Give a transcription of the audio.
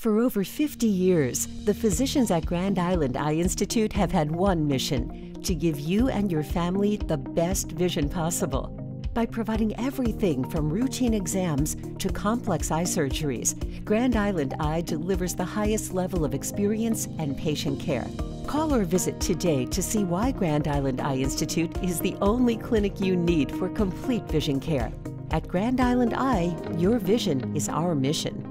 For over 50 years, the physicians at Grand Island Eye Institute have had one mission to give you and your family the best vision possible. By providing everything from routine exams to complex eye surgeries, Grand Island Eye delivers the highest level of experience and patient care. Call or visit today to see why Grand Island Eye Institute is the only clinic you need for complete vision care. At Grand Island Eye, your vision is our mission.